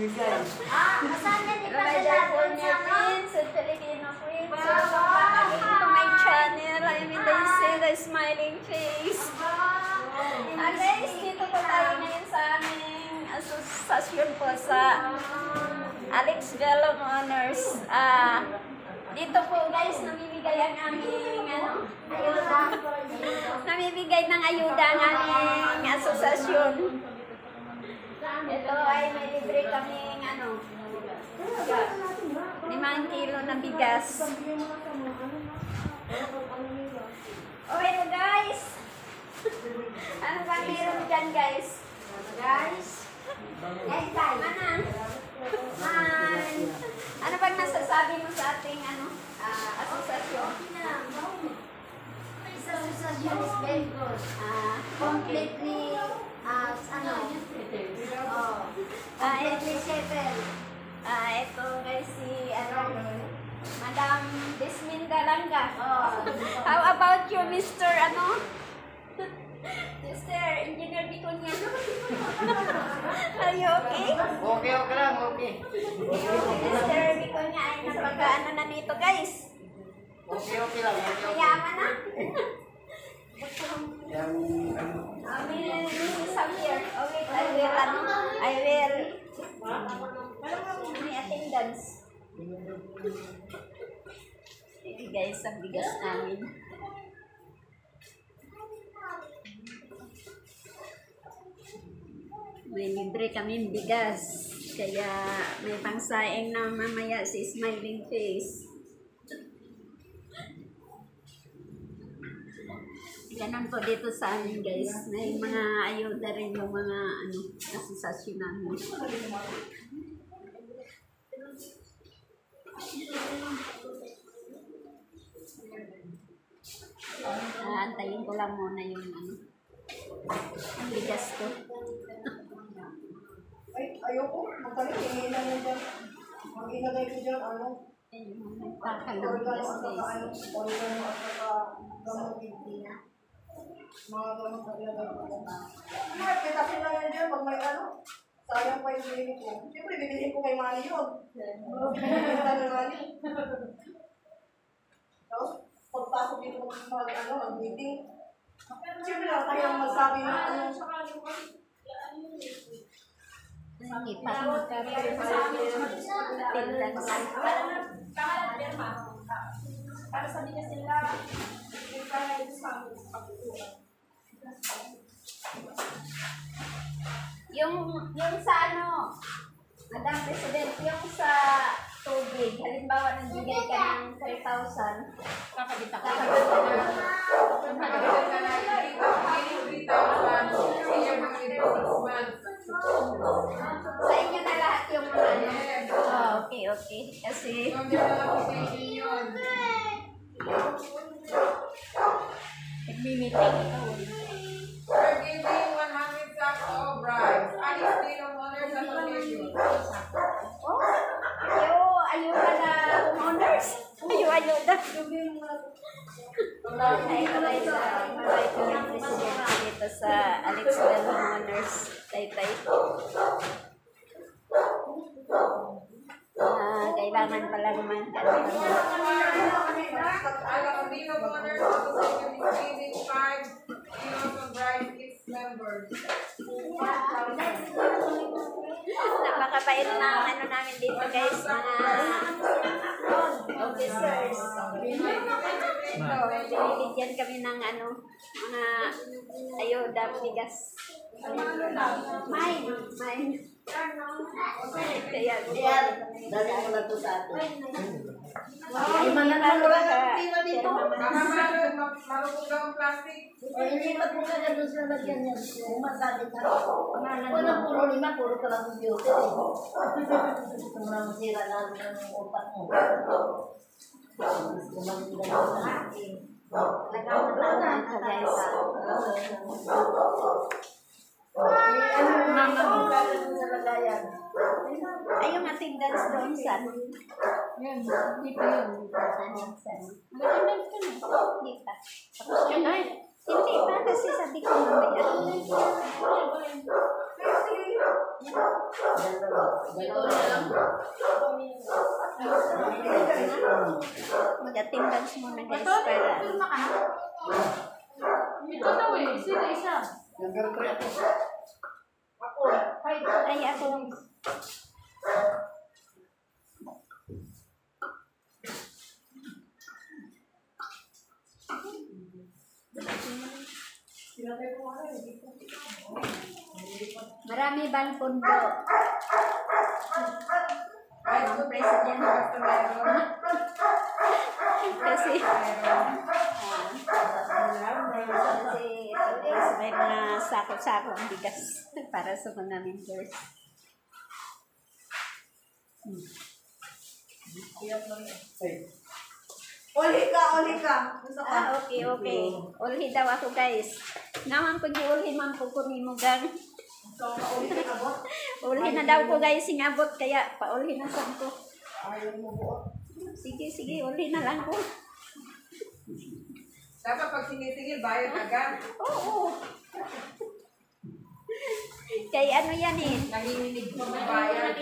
mamimigay. Ah, Hello, ipadala doon California? Queens and Filipino Queens. Welcome back again to my channel. I'm in the smiling face. Ah guys, dito po tayo ngayon sa aming asosasyon po sa Alex Velo Honors. Ah, dito po guys, namimigay ang aming ano, ayuda. Ng ayuda ang aming asosasyon. Ito ay may libre kaming ano, limang kilo na bigas. Oh, ito guys! ano ba meron dyan guys? Guys, Eh, mana? Man! Ano bang nasasabi mo sa ating ano, ah, asosasyon? sa is very good. Ah, Completely, ah, ano, oh, ah, completely ito, settled. ah, ito guys si, ano, Madam Desminda Langa. Oh, How about you, Mr. Ano? Mr. Engineer Biconia. Are you okay? Okay, okay lang, okay. Mr. Biconia ay napag-ano na nito, guys. Okay, okay lang, okay, okay. Mayaman na. 180 guys ang bigas namin. May libre kami bigas. Kaya may pangsaing na mamaya si smiling face. Ganon po dito sa amin guys. May mga ayuda rin yung mga ano, asosasyon namin. Thank you antayin ko lang muna yung ano, ang bigas ko. Ay, ayoko. Magkali, tingin lang yan dyan. Mag-inagay ko dyan, ano? Ayun, nagpakal ng Organo bigas at saka, guys. ano, organo at saka gamot hindi na. Mga gamot na ilagay ko. Mga pitasin lang yan dyan, pag may ano. Sayang pa yung bibili ko. Siyempre, bibili ko kay Manny yun. Ni Manny. Tapos, mag, ano, mag-meeting. Siyempre lang kayang magsabi na ano. Hindi pa ako magkakaroon attendance. Para sa bigas nila, para sa Yung, yung sa ano, Madam President, yung sa tubig, halimbawa nagbigay ka ng 3,000, kakabita ko. Sa inyo na lahat yung mga ano. Oh, okay, okay. Kasi, nagmi-meeting ito. Dito sa Alex Bell Homeowners. Tay-tay. Ah, kailangan pala naman Napakabait na ano namin dito guys, mga officers. So, binibigyan kami ng ano, mga ayuda, bigas. Mine, mine. Kaya, Dali mo na to sa atin. ay, mga talaga. Pero Eh, ilipat mo ka na doon sa lagyan niya. Masabi ka. Walang puro lima, puro ka lang computer. Gusto mo na masira na ng utak mo. Gusto mo na sa akin. Nagkakaroon na ito guys. Mama mo. Ay, yung attendance doon sa ano? Yan, hindi pa yun. Attendance ka na. Hindi pa. Tapos ka na. Hindi pa kasi sabi ko mamaya. Mag-attendance muna guys para Ito daw eh. Sino isa? Number 3 ako. Ako. ay ako marami bang pundo ay president kasi kasi may mga sako-sako ang bigas para sa mga members Ay, Uli ka, uli ka. Ah, okay, okay. Ulhi daw ako, guys. Naman ko yung ulhi, man po ko mo gang. So, ka na? Ulhi daw ko, guys, singabot. Kaya, paulhi na sa ko. Ayaw mo buot. Sige, sige, ulhi na lang ko. Dapat pag sinisigil, bayad agad. Oo. Kaya ano yan eh. Nanginginig ng bayad.